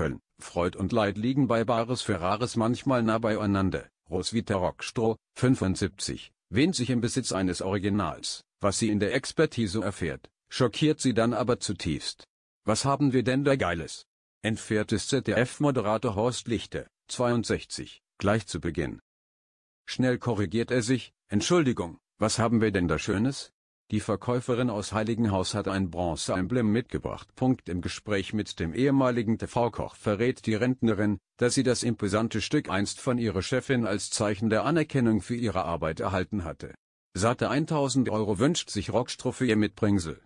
Köln, Freud und Leid liegen bei Bares Ferraris manchmal nah beieinander. Roswitha Rockstroh, 75, wähnt sich im Besitz eines Originals. Was sie in der Expertise erfährt, schockiert sie dann aber zutiefst. Was haben wir denn da Geiles? Entfährt es ZDF-Moderator Horst Lichter, 62, gleich zu Beginn. Schnell korrigiert er sich, Entschuldigung, was haben wir denn da Schönes? Die Verkäuferin aus Heiligenhaus hat ein Bronzeemblem mitgebracht. Im Gespräch mit dem ehemaligen TV-Koch verrät die Rentnerin, dass sie das imposante Stück einst von ihrer Chefin als Zeichen der Anerkennung für ihre Arbeit erhalten hatte. Satte 1000 Euro wünscht sich Rockstroh für ihr Mitbringsel.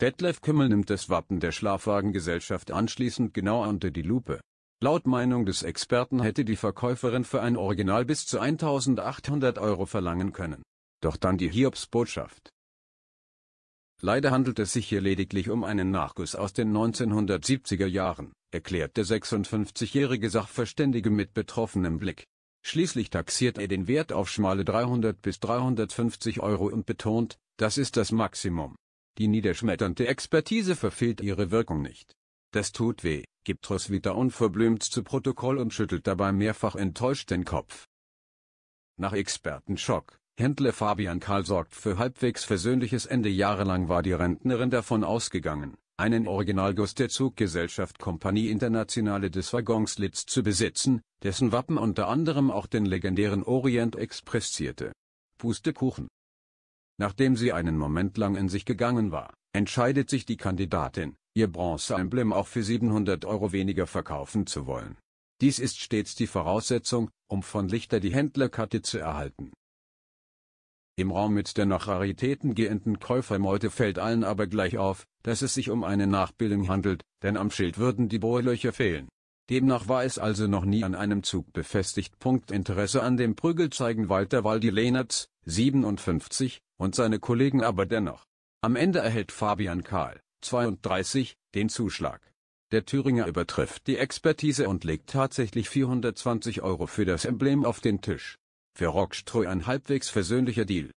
Detlef Kümmel nimmt das Wappen der Schlafwagengesellschaft anschließend genau unter die Lupe. Laut Meinung des Experten hätte die Verkäuferin für ein Original bis zu 1800 Euro verlangen können. Doch dann die Hiobsbotschaft. Leider handelt es sich hier lediglich um einen Nachguss aus den 1970er Jahren, erklärt der 56-jährige Sachverständige mit betroffenem Blick. Schließlich taxiert er den Wert auf schmale 300 bis 350 Euro und betont, das ist das Maximum. Die niederschmetternde Expertise verfehlt ihre Wirkung nicht. Das tut weh, gibt Roswitha unverblümt zu Protokoll und schüttelt dabei mehrfach enttäuscht den Kopf. Nach Expertenschock, Händler Fabian Karl sorgt für halbwegs versöhnliches Ende jahrelang war die Rentnerin davon ausgegangen, einen Originalguss der Zuggesellschaft Kompanie Internationale des Waggons Litz zu besitzen, dessen Wappen unter anderem auch den legendären Orient Express zierte. Pustekuchen. Nachdem sie einen Moment lang in sich gegangen war, entscheidet sich die Kandidatin, ihr Bronzeemblem auch für 700 Euro weniger verkaufen zu wollen. Dies ist stets die Voraussetzung, um von Lichter die Händlerkarte zu erhalten. Im Raum mit der nach Raritäten gehenden Käufermeute fällt allen aber gleich auf, dass es sich um eine Nachbildung handelt, denn am Schild würden die Bohrlöcher fehlen. Demnach war es also noch nie an einem Zug befestigt. Punkt Interesse an dem Prügel zeigen Walter Waldi Lehnertz, 57, und seine Kollegen aber dennoch. Am Ende erhält Fabian Kahl, 32, den Zuschlag. Der Thüringer übertrifft die Expertise und legt tatsächlich 420 Euro für das Emblem auf den Tisch. Für Rockströ ein halbwegs versöhnlicher Deal.